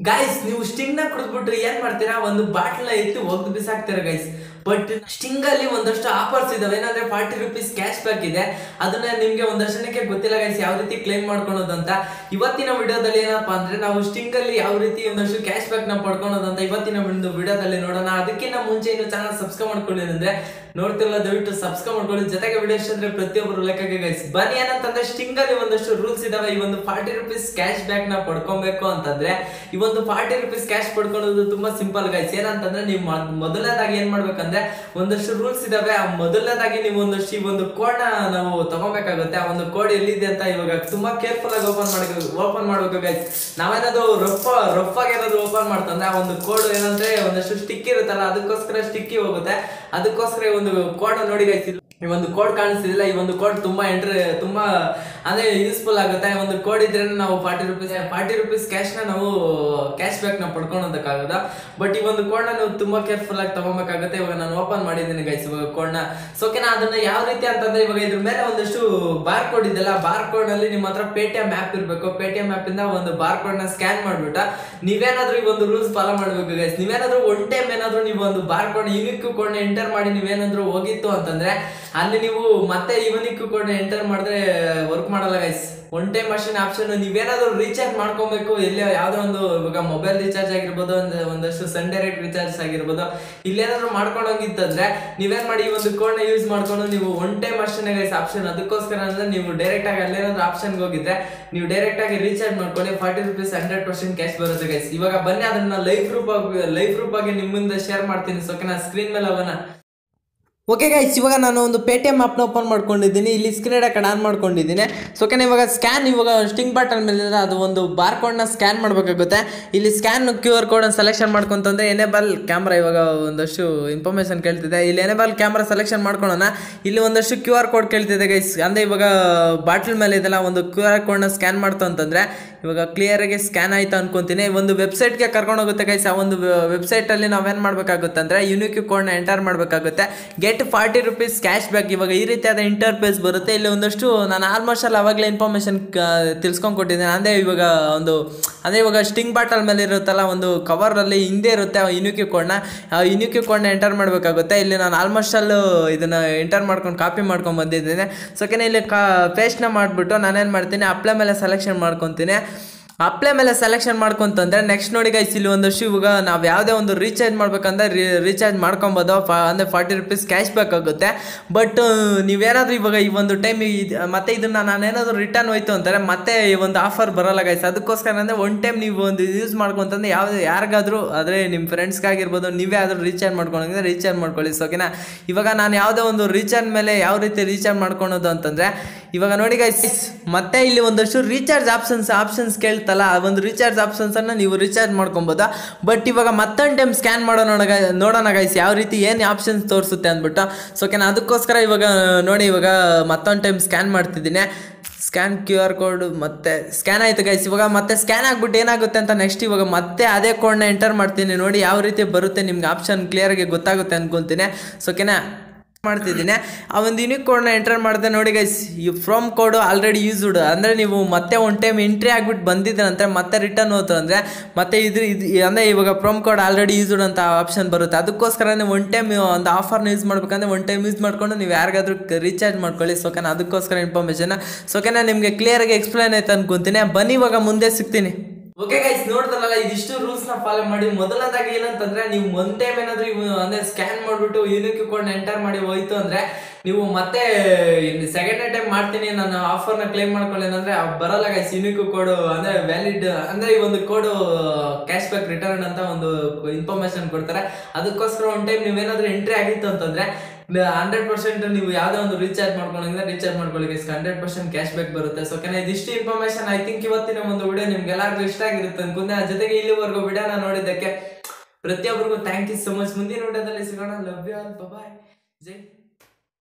Guys ನೀವು ಸ್ಟಿಂಗ್ನ ಕುಡಿದ್ಬಿಟ್ರೆ ಏನ್ ಮಾಡ್ತೀರಾ? ಒಂದು ಬಾಟ್ಲ ಎತ್ತಿ ಒಗ್ದು ಬಿಸಾಕ್ತೀರಾ ಗೈಸ್ ಬಟ್ ಸ್ಟಿಂಗ್ ಅಲ್ಲಿ ಒಂದಷ್ಟು ಆಫರ್ಸ್ ಇದಾವೆ. ಏನಂದ್ರೆ ಫಾರ್ಟಿ ರುಪೀಸ್ ಕ್ಯಾಶ್ ಬ್ಯಾಕ್ ಇದೆ. ಅದನ್ನ ನಿಮ್ಗೆ ಒಂದಷ್ಟು ಜನಕ್ಕೆ ಗೊತ್ತಿಲ್ಲ ಗೈಸ್ ಯಾವ ರೀತಿ ಕ್ಲೇಮ್ ಮಾಡ್ಕೊಳೋದು ಅಂತ. ಇವತ್ತಿನ ವಿಡಿಯೋದಲ್ಲಿ ಏನಪ್ಪಾ ಅಂದ್ರೆ ನಾವು ಸ್ಟಿಂಗ್ ಅಲ್ಲಿ ಯಾವ ರೀತಿ ಒಂದಷ್ಟು ಕ್ಯಾಶ್ ಬ್ಯಾಕ್ನ ಪಡ್ಕೊಳೋದು ಅಂತ ಇವತ್ತಿನ ಒಂದು ವಿಡಿಯೋದಲ್ಲಿ ನೋಡೋಣ. ಅದಕ್ಕಿಂತ ಮುಂಚೆ ಇನ್ನು ಚಾನಲ್ ಸಬ್ಸ್ಕ್ರೈಬ್ ಮಾಡ್ಕೊಳ್ಳಿ ಅಂದ್ರೆ ನೋಡ್ತಿಲ್ಲ ದಯವಿಟ್ಟು ಸಬ್ಸ್ಕ್ರೈಬ್ ಮಾಡ್ಕೊಳ್ಳಿ. ಜೊತೆಗೆ ವಿಡಿಯೋ ಇಷ್ಟ ಅಂದ್ರೆ ಪ್ರತಿಯೊಬ್ಬರು ಲೆಕ್ಕಕ್ಕೆ ಗೈಸ್ ಬನ್ನಿ ಏನಂತಂದ್ರೆ ಸ್ಟಿಂಗ್ ಅಲ್ಲಿ ಒಂದಷ್ಟು ರೂಲ್ಸ್ ಇದಾವೆ. ಈ ಒಂದು ಫಾರ್ಟಿ ರುಪೀಸ್ ಕ್ಯಾಶ್ ಬ್ಯಾಕ್ನ ಪಡ್ಕೊಬೇಕು ಅಂತಂದ್ರೆ, ಈ ಒಂದು ಫಾರ್ಟಿ ರುಪೀಸ್ ಕ್ಯಾಶ್ ಪಡ್ಕೊಳ್ಳೋದು ತುಂಬಾ ಸಿಂಪಲ್ ಗೈಸ್ ಏನಂತಂದ್ರೆ, ನೀವು ಮೊದಲನೇದಾಗಿ ಏನ್ ಮಾಡ್ಬೇಕಂದ್ರೆ, ಒಂದಷ್ಟು ರೂಲ್ಸ್ ಇದಾವೆ. ಆ ಮೊದಲನೇದಾಗಿ ನೀವು ಒಂದಷ್ಟು ಈ ಒಂದು ಕೋಡ್ ನಾವು ತಗೋಬೇಕಾಗುತ್ತೆ. ಆ ಒಂದು ಕೋಡ್ ಎಲ್ಲಿದೆ ಅಂತ ಇವಾಗ ತುಂಬಾ ಕೇರ್ಫುಲ್ ಆಗಿ ಓಪನ್ ಮಾಡಿ ಓಪನ್ ಮಾಡ್ಬೇಕು ಗೈಸ್ ನಾವೇನಾದ್ರು ರಫ್ ರಫ್ ಏನಾದ್ರು ಓಪನ್ ಮಾಡ್ತಂದ್ರೆ, ಆ ಒಂದು ಕೋಡ್ ಏನಂದ್ರೆ ಒಂದಷ್ಟು ಸ್ಟಿಕ್ ಇರುತ್ತಲ್ಲ, ಅದಕ್ಕೋಸ್ಕರ ಸ್ಟಿಕ್ಕಿ ಹೋಗುತ್ತೆ. ಅದಕ್ಕೋಸ್ಕರ ಒಂದು ಕೋಡ್ ನೋಡಿ ಗೈಸ್ ಈ ಒಂದು ಕೋಡ್ ಕಾಣಿಸ್ತಿದಿಲ್ಲ, ಈ ಒಂದು ಕೋಡ್ ತುಂಬಾ ಎಂಟ್ರ್ ತುಂಬಾ, ಅಂದ್ರೆ ಯೂಸ್ಫುಲ್ ಆಗುತ್ತೆ. ಒಂದು ಕೋಡ್ ಇದ್ರೆ ನಾವು ಫಾರ್ಟಿ ರುಪೀಸ್ ಫಾರ್ಟಿ ರುಪೀಸ್ ಕ್ಯಾಶ್ನ ನಾವು ಕ್ಯಾಶ್ ಬ್ಯಾಕ್ನ ಪಡ್ಕೊಳೋದಕ್ಕಾಗದ ಬಟ್ ಈ ಒಂದು ಕೋಡ್ನ ನೀವು ತುಂಬಾ ಕೇರ್ಫುಲ್ ಆಗಿ ತಗೋಬೇಕಾಗುತ್ತೆ. ಇವಾಗ ನಾನು ಓಪನ್ ಮಾಡಿದ್ದೀನಿ ಗೈಸ್ ಇವಾಗ ಕೋಡ್ನ. ಸೊ ಓಕೆನಾ ಅದನ್ನ ಯಾವ ರೀತಿ ಅಂತಂದ್ರೆ ಇವಾಗ ಇದ್ರ ಮೇಲೆ ಒಂದಷ್ಟು ಬಾರ್ ಕೋಡ್ ಇದೆಲ್ಲ ಬಾರ್ ಕೋಡ್ ಅಲ್ಲಿ ನಿಮ್ಮ ಹತ್ರ ಪೇಟಿಎಂ ಆಪ್ ಇರಬೇಕು. ಪೇಟಿಎಂ ಆಪ್ ಇಂದ ಒಂದು ಬಾರ್ ಕೋಡ್ನ ಸ್ಕ್ಯಾನ್ ಮಾಡ್ಬಿಟ್ಟ, ನೀವೇನಾದ್ರೂ ಈ ಒಂದು ರೂಲ್ಸ್ ಫಾಲೋ ಮಾಡ್ಬೇಕು ಗೈಸ್ ನೀವೇನಾದ್ರೂ ಒನ್ ಟೈಮ್ ಏನಾದ್ರೂ ನೀವು ಒಂದು ಬಾರ್ ಕೋಡ್ ಯೂನಿಕ್ ಕೋಡ್ನ ಎಂಟರ್ ಮಾಡಿ ನೀವೇನಾದ್ರೂ ಹೋಗಿತ್ತು ಅಂತಂದ್ರೆ ಅಲ್ಲಿ ನೀವು ಮತ್ತೆ ಇವನಿಕ್ ಕೋಡ್ ಎಂಟರ್ ಮಾಡಿದ್ರೆ ವರ್ಕ್ ಮಾಡಲ್ಲ guys one time machine option ನೀವೇನಾದ್ರೂ ರೀಚಾರ್ಜ್ ಮಾಡ್ಕೊಬೇಕು. ಎಲ್ಲಿ ಯಾವ್ದೋ ಒಂದು, ಇವಾಗ ಮೊಬೈಲ್ ರೀಚಾರ್ಜ್ ಆಗಿರ್ಬೋದು, ಒಂದು, ಒಂದಷ್ಟು ಸನ್ ಡೈರೆಕ್ಟ್ ರೀಚಾರ್ಜ್ ಆಗಿರ್ಬೋದು. ಇಲ್ಲೇನಾದ್ರೂ ಮಾಡ್ಕೊಂಡೋಗಿತ್ತಂದ್ರೆ ನೀವೇನ್ ಮಾಡಿ ಈ ಒಂದು ಕೋಡ್ನ ಯೂಸ್ ಮಾಡ್ಕೊಂಡು, ನೀವು ಒನ್ ಟೈಮ್ ಅಷ್ಟೇ ಗೈಸ್ ಆಪ್ಷನ್ ಅದಕ್ಕೋಸ್ಕರ ಅಂದ್ರೆ ನೀವು ಡೈರೆಕ್ಟ್ ಆಗಿ ಅಲ್ಲೇನಾದ್ರೂ ಆಪ್ಷನ್ಗೆ ಹೋಗಿದ್ರೆ, ನೀವು ಡೈರೆಕ್ಟ್ ಆಗಿ ರೀಚಾರ್ಜ್ ಮಾಡ್ಕೊಳ್ಳಿ. Forty rupees hundred percent cash ಬರುತ್ತೆ ಗೈಸ್ ಇವಾಗ ಬನ್ನಿ, ಅದನ್ನ ಲೈಫ್ ರೂಪ್ ಆಗಿ ಲೈಫ್ ರೂಪಾಗಿ ನಿಮ್ಮಿಂದ ಶೇರ್ ಮಾಡ್ತೀನಿ. ಸೊ ನಾ ಸ್ಕ್ರೀನ್ ಮೇಲೆ ಅವನ ಓಕೆ ಗೈಸ್ ಇವಾಗ ನಾನು ಒಂದು ಪೇ ಟಿ ಎಂ ಆಪ್ನ ಓಪನ್ ಮಾಡ್ಕೊಂಡಿದ್ದೀನಿ. ಇಲ್ಲಿ ಸ್ಕ್ರೀನ್ ರೆಕಾರ್ಡ್ ಆನ್ ಮಾಡ್ಕೊಂಡಿದ್ದೀನಿ. ಸೊ ಓಕೆನಾ ಇವಾಗ ಸ್ಕ್ಯಾನ್ ಇವಾಗ ಸ್ಟಿಂಗ್ ಬಟನ್ ಮೇಲೆ ಅದು ಒಂದು ಬಾರ್ ಕೋಡ್ನ ಸ್ಕ್ಯಾನ್ ಮಾಡಬೇಕಾಗುತ್ತೆ. ಇಲ್ಲಿ scan Q R code selection ಮಾಡ್ಕೊಂತಂದ್ರೆ enable camera ಇವಾಗ ಒಂದಷ್ಟು ಇನ್ಫಾರ್ಮೇಷನ್ ಕೇಳ್ತಿದೆ. ಇಲ್ಲಿ ಎನೇಬಲ್ ಕ್ಯಾಮ್ರಾ ಸೆಲೆಕ್ಷನ್ ಮಾಡ್ಕೊಳ್ಳೋಣ. ಇಲ್ಲಿ ಒಂದಷ್ಟು ಕ್ಯೂ ಆರ್ ಕೋಡ್ ಕೇಳ್ತಿದೆ ಗೈಸ್ ಅಂದರೆ ಇವಾಗ ಬಾಟ್ಲ್ ಮೇಲೆ ಇದೆಲ್ಲ ಒಂದು ಕ್ಯೂ ಆರ್ ಕೋಡ್ನ ಸ್ಕ್ಯಾನ್ ಮಾಡ್ತು ಅಂತಂದರೆ ಇವಾಗ ಕ್ಲಿಯರಾಗಿ ಸ್ಕ್ಯಾನ್ ಆಯಿತು ಅನ್ಕೊಂತೀನಿ. ಒಂದು ವೆಬ್ಸೈಟ್ಗೆ ಕರ್ಕೊಂಡು ಹೋಗುತ್ತೆ ಗೈಸ್ ಆ ಒಂದು ವೆಬ್ಸೈಟಲ್ಲಿ ನಾವೇನು ಮಾಡಬೇಕಾಗುತ್ತೆ ಅಂದರೆ ಯುನಿಕ್ ಕೋಡ್ನ ಎಂಟರ್ ಮಾಡಬೇಕಾಗುತ್ತೆ. Get forty rupees cash back ಇವಾಗ ಈ ರೀತಿಯಾದ ಇಂಟರ್ಫೇಸ್ ಬರುತ್ತೆ. ಇಲ್ಲಿ ಒಂದಷ್ಟು ನಾನು ಆಲ್ಮೋಸ್ಟ್ ಅಲ್ಲಿ ಅವಾಗಲೇ ಇನ್ಫಾರ್ಮೇಶನ್ ತಿಳ್ಸ್ಕೊಂಡು ಕೊಟ್ಟಿದ್ದೇನೆ. ಅಂದರೆ ಇವಾಗ ಒಂದು, ಅಂದರೆ ಇವಾಗ ಸ್ಟಿಂಗ್ ಬಾಟಲ್ ಮೇಲೆ ಇರುತ್ತಲ್ಲ, ಒಂದು ಕವರಲ್ಲಿ ಹಿಂದೆ ಇರುತ್ತೆ ಆ ಯುನಿಕ್ ಕೋಡ್ನ ಆ ಯುನಿಕ್ ಕೋಡ್ನ ಎಂಟರ್ ಮಾಡಬೇಕಾಗುತ್ತೆ. ಇಲ್ಲಿ ನಾನು ಆಲ್ಮೋಸ್ಟ್ ಅಲ್ಲೂ ಇದನ್ನು ಎಂಟರ್ ಮಾಡ್ಕೊಂಡು ಕಾಪಿ ಮಾಡ್ಕೊಂಡು ಬಂದಿದ್ದೇನೆ. ಸೊ ಇಲ್ಲಿ ಕಾ ಪೇಸ್ಟ್ನ ಮಾಡಿಬಿಟ್ಟು ನಾನೇನು ಮಾಡ್ತೀನಿ, ಅಪ್ಲೈ ಮೇಲೆ ಸೆಲೆಕ್ಷನ್ ಮಾಡ್ಕೊತೀನಿ. ಅಪ್ಲೈ ಮೇಲೆ ಸೆಲೆಕ್ಷನ್ ಮಾಡ್ಕೊಂತಂದ್ರೆ ನೆಕ್ಸ್ಟ್ ನೋಡಿ ಗೈಸ್ ಇಲ್ಲಿ ಒಂದು ಇವಾಗ ನಾವು ಯಾವುದೇ ಒಂದು ರೀಚಾರ್ಜ್ ಮಾಡ್ಬೇಕಂದ್ರೆ ರೀಚಾರ್ಜ್ ಮಾಡ್ಕೊಬೋದು. ಅಂದ್ರೆ ಫಾರ್ಟಿ ರುಪೀಸ್ ಕ್ಯಾಶ್ ಬ್ಯಾಕ್ ಆಗುತ್ತೆ. ಬಟ್ ನೀವೇನಾದ್ರೂ ಇವಾಗ ಈ ಒಂದು ಟೈಮ್ ಮತ್ತೆ ಇದನ್ನ ನಾನೇನಾದರೂ ರಿಟರ್ನ್ ಹೋಯ್ತು ಅಂತಾರೆ ಮತ್ತೆ ಈ ಒಂದು ಆಫರ್ ಬರಲ್ಲ ಗೈಸ್ ಅದಕ್ಕೋಸ್ಕರ ಅಂದರೆ ಒನ್ ಟೈಮ್ ನೀವು ಒಂದು ಯೂಸ್ ಮಾಡ್ಕೊಂತಂದ್ರೆ ಯಾವುದೇ ಯಾರಿಗಾದ್ರೂ, ಆದರೆ ನಿಮ್ಮ ಫ್ರೆಂಡ್ಸ್ಗಾಗಿರ್ಬೋದು ನೀವೇ ಆದರೂ ರೀಚಾರ್ಜ್ ಮಾಡ್ಕೊಂಡ್ರೆ ರೀಚಾರ್ಜ್ ಮಾಡ್ಕೊಳ್ಳಿ ಓಕೆನಾ ಇವಾಗ ನಾನು ಯಾವುದೇ ಒಂದು ರೀಚಾರ್ಜ್ ಮೇಲೆ ಯಾವ ರೀತಿ ರೀಚಾರ್ಜ್ ಮಾಡ್ಕೊಳೋದು ಅಂತಂದರೆ ಇವಾಗ ನೋಡಿ ಗೈಸ್ ಮತ್ತೆ ಇಲ್ಲಿ ಒಂದಷ್ಟು ರೀಚಾರ್ಜ್ ಆಪ್ಷನ್ಸ್ ಆಪ್ಷನ್ಸ್ ಕೇಳ್ತಲ್ಲ, ಆ ಒಂದು ರೀಚಾರ್ಜ್ ಆಪ್ಷನ್ಸ್ ಅನ್ನ ನೀವು ರೀಚಾರ್ಜ್ ಮಾಡ್ಕೊಬೋದಾ ಬಟ್ ಇವಾಗ ಮತ್ತೊಂದು ಟೈಮ್ ಸ್ಕ್ಯಾನ್ ಮಾಡೋಣ ನೋಡ ನೋಡೋಣ ಗೈಸ್ ಯಾವ ರೀತಿ ಏನು ಆಪ್ಷನ್ಸ್ ತೋರಿಸುತ್ತೆ ಅಂದ್ಬಿಟ್ಟು. ಸೊ ಕೆನ ಅದಕ್ಕೋಸ್ಕರ ಇವಾಗ ನೋಡಿ, ಇವಾಗ ಮತ್ತೊಂದು ಟೈಮ್ ಸ್ಕ್ಯಾನ್ ಮಾಡ್ತಿದ್ದೀನಿ. ಸ್ಕ್ಯಾನ್ ಕ್ಯೂ ಆರ್ ಕೋಡ್ ಮತ್ತೆ ಸ್ಕ್ಯಾನ್ ಆಯ್ತು ಗೈಸ್ ಇವಾಗ ಮತ್ತೆ ಸ್ಕ್ಯಾನ್ ಆಗ್ಬಿಟ್ಟು ಏನಾಗುತ್ತೆ ಅಂತ ನೆಕ್ಸ್ಟ್ ಇವಾಗ ಮತ್ತೆ ಅದೇ ಕೋಡ್ನ ಎಂಟರ್ ಮಾಡ್ತೀನಿ ನೋಡಿ, ಯಾವ ರೀತಿ ಬರುತ್ತೆ ನಿಮ್ಗೆ ಆಪ್ಷನ್ ಕ್ಲಿಯರಾಗಿ ಗೊತ್ತಾಗುತ್ತೆ ಅನ್ಕೊಂತೀನಿ ಸೊ ಓಕೆನಾ ಮಾಡ್ತಿದ್ದೀನಿ. ಆ ಒಂದು ಯೂನಿಕ್ ಕೋಡ್ನ ಎಂಟರ್ ಮಾಡಿದೆ ನೋಡಿ ಗೈಸ್ ಈ ಫ್ರಮ್ ಕೋಡು ಆಲ್ರೆಡಿ ಯೂಸ್ಡ್ ಅಂದರೆ ನೀವು ಮತ್ತೆ ಒನ್ ಟೈಮ್ ಎಂಟ್ರಿ ಆಗಿಬಿಟ್ಟು ಬಂದಿದ್ರಂತೆ ಮತ್ತೆ ರಿಟರ್ನ್ ಹೋತು ಅಂದರೆ ಮತ್ತೆ ಇದ್ರ ಇದು ಅಂದರೆ ಇವಾಗ ಫ್ರಮ್ ಕೋಡ್ ಆಲ್ರೆಡಿ ಯೂಸ್ಡ್ ಅಂತ ಆಪ್ಷನ್ ಬರುತ್ತೆ. ಅದಕ್ಕೋಸ್ಕರ ನೀವು ಒನ್ ಟೈಮ್ ಒಂದು ಆಫರ್ನ ಯೂಸ್ ಮಾಡ್ಬೇಕಂದ್ರೆ ಒನ್ ಟೈಮ್ ಯೂಸ್ ಮಾಡಿಕೊಂಡು ನೀವು ಯಾರಿಗಾದ್ರೂ ರೀಚಾರ್ಜ್ ಮಾಡ್ಕೊಳ್ಳಿ ಸೊ ಓಕೆನಾ ಅದಕ್ಕೋಸ್ಕರ ಇನ್ಫಾರ್ಮೇಷನ್ ಸೊ ಕೆನ ನಿಮಗೆ ಕ್ಲಿಯರಾಗಿ ಎಕ್ಸ್ಪ್ಲೈನ್ ಆಯ್ತು ಅನ್ಕೊಂತೀನಿ. ಬನ್ನಿ ಇವಾಗ ಮುಂದೆ ಸಿಗ್ತೀನಿ. ಓಕೆ ಗೈಸ್ ನೋಡ್ತಾರಲ್ಲ ಇದಿಷ್ಟು ರೂಲ್ಸ್ನ ಫಾಲೋ ಮಾಡಿ. ಮೊದಲನೇದಾಗಿ ಏನಂತಂದ್ರೆ, ನೀವು ಒನ್ ಟೈಮ್ ಏನಾದ್ರೂ ಅಂದ್ರೆ ಸ್ಕ್ಯಾನ್ ಮಾಡ್ಬಿಟ್ಟು ಯೂನಿಕ್ ಕೋಡ್ ಎಂಟರ್ ಮಾಡಿ ಹೋಯ್ತು ಅಂದ್ರೆ, ನೀವು ಮತ್ತೆ ಸೆಕೆಂಡ್ ಟೈಮ್ ಮಾಡ್ತೀನಿ ನಾನು ನ ಕ್ಲೇಮ್ ಮಾಡ್ಕೊಳ್ಳಿ ಅಂದ್ರೆ ಬರಲ್ಲ ಗೈಸ್ ಯೂನಿಕ್ ಕೋಡ್ ಅಂದ್ರೆ ವ್ಯಾಲಿಡ್ ಅಂದ್ರೆ ಈ ಒಂದು ಕೋಡ್ ಕ್ಯಾಶ್ ಬ್ಯಾಕ್ ರಿಟರ್ನ್ ಅಂತ ಒಂದು ಇನ್ಫಾರ್ಮೇಶನ್ ಕೊಡ್ತಾರೆ. ಅದಕ್ಕೋಸ್ಕರ ಒನ್ ಟೈಮ್ ನೀವೇನಾದ್ರೂ ಎಂಟ್ರಿ ಆಗಿತ್ತು ಅಂತಂದ್ರೆ ಹಂಡ್ರೆಡ್ ಪರ್ಸೆಂಟ್ ನೀವು ಯಾವ್ದೋ ಒಂದು ರೀಚಾರ್ಜ್ ಮಾಡ್ಕೊಂಡ್ರೆ ರೀಚಾರ್ಜ್ ಮಾಡ್ಕೊಳ್ಳಿ ಹಂಡ್ರೆಡ್ ಪರ್ಸೆಂಟ್ ಕ್ಯಾಶ್ ಬ್ಯಾಕ್ ಬರುತ್ತೆ. ಸೊ ಕೆನ ಇದಿಷ್ಟು ಇನ್ಫಾರ್ಮೇಶನ್ ಐ ಥಿಂಕ್ ಇವತ್ತಿನ ಒಂದು ವಿಡಿಯೋ ನಿಮ್ಗೆ ಎಲ್ಲರಿಗೂ ಇಷ್ಟ ಆಗಿರುತ್ತೆ ಅನ್ಕೊಂಡೆ. ಆ ಜೊತೆಗೆ ಇಲ್ಲಿವರೆಗೂ ವಿಡಿಯೋನ ನೋಡಿದ್ದಕ್ಕೆ ಪ್ರತಿಯೊಬ್ಬರಿಗೂ ಥ್ಯಾಂಕ್ ಯು ಸೊ ಮಚ್ ಮುಂದಿನ ವಿಡಿಯೋದಲ್ಲಿ ಸಿಗೋಣ. Love you all bye Jai